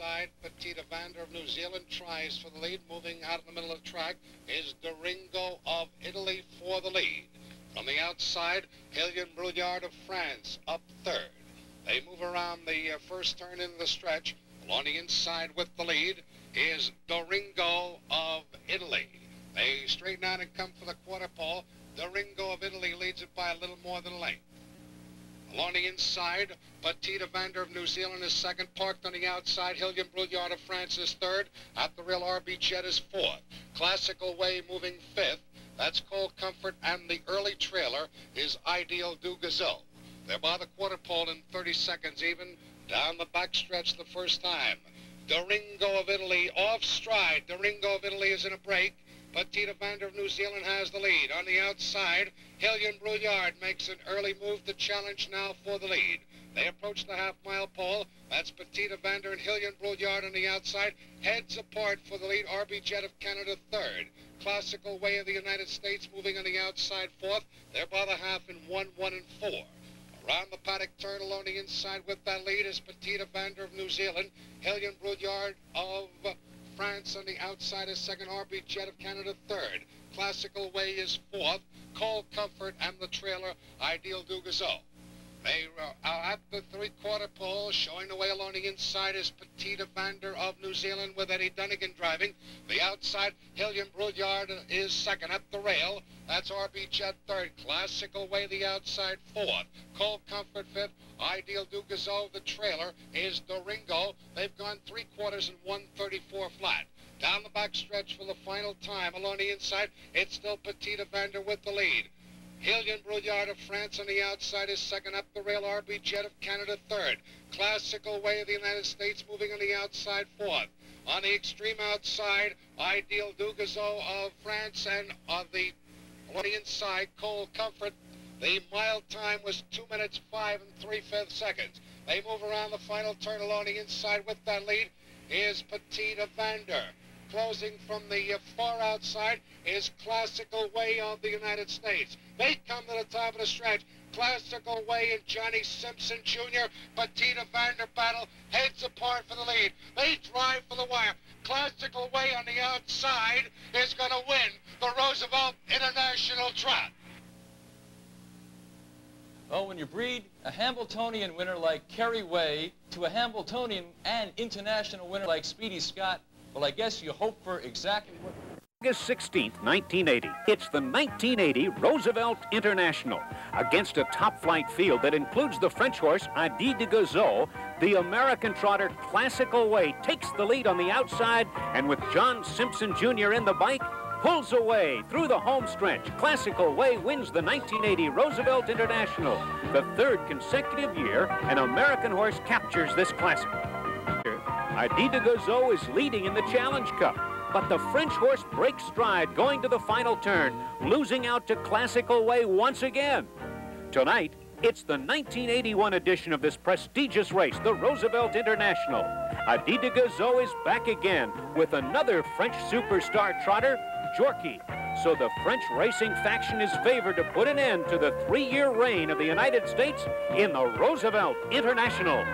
outside, Petite Evander of New Zealand tries for the lead. Moving out of the middle of the track is Doringo of Italy for the lead. From the outside, Hillion Brillouard of France up third. They move around the uh, first turn into the stretch. Along the inside with the lead is Doringo of Italy. They straighten out and come for the quarter pole. Doringo of Italy leads it by a little more than a length. Along the inside, Petite Evander of New Zealand is second. Parked on the outside, Hillion Brillouard of France is third. At the rail, RB Jet is fourth. Classical Way moving fifth. That's Cold Comfort, and the early trailer is Ideal du Gazeau. They're by the quarter pole in 30 seconds even. Down the backstretch the first time. Doringo of Italy off stride. Doringo of Italy is in a break. Petite Evander of New Zealand has the lead. On the outside, Hillion Brillouard makes an early move to challenge now for the lead. They approach the half-mile pole. That's Petite Evander and Hillion Brillouard on the outside. Heads apart for the lead. RB Jet of Canada third. Classical Way of the United States moving on the outside fourth. They're by the half in one, one, and four. Around the paddock turn along the inside with that lead is Petite Evander of New Zealand. Hillion Brillouard of France on the outside is second. RB Jet of Canada third. Classical Way is fourth. Cold Comfort and the trailer Ideal du Gazeau. They uh, are at the three-quarter pole, showing the way along the inside is Petite Evander of New Zealand with Eddie Dunnigan driving. The outside, Hillion Brillouard is second at the rail. That's RB Jet third. Classical Way the outside fourth. Cold Comfort fifth. Ideal du Gazeau, the trailer, is Doringo. They've gone three quarters and 134 flat. Down the back stretch for the final time. Along the inside, it's still Petite Evander with the lead. Hillion Brillouard of France on the outside is second up the rail. RB Jet of Canada third. Classical Way of the United States moving on the outside fourth. On the extreme outside, Ideal du Gazeau of France and on the, on the inside, Cold Comfort. The mile time was two minutes five and three fifths seconds. They move around the final turn along the inside with that lead is Petite Evander. Closing from the uh, far outside is Classical Way of the United States. They come to the top of the stretch. Classical Way and Johnny Simpson Jr. Petite Evander battle heads apart for the lead. They drive for the wire. Classical Way on the outside is going to win the Roosevelt International Trot. Well, when you breed a Hambletonian winner like Kerry Way to a Hambletonian and international winner like Speedy Scott, well, I guess you hope for exactly what... August 16, 1980. It's the 1980 Roosevelt International. Against a top-flight field that includes the French horse Ideal du Gazeau, the American trotter Classical Way takes the lead on the outside, and with John Simpson Jr. in the bike, pulls away through the home stretch. Classical Way wins the 1980 Roosevelt International. The third consecutive year an American horse captures this classic. Ideal du Gazeau is leading in the Challenge Cup, but the French horse breaks stride going to the final turn, losing out to Classical Way once again. Tonight, it's the 1981 edition of this prestigious race, the Roosevelt International. Ideal du Gazeau is back again with another French superstar trotter, Jorky. So the French racing faction is favored to put an end to the three-year reign of the United States in the Roosevelt International.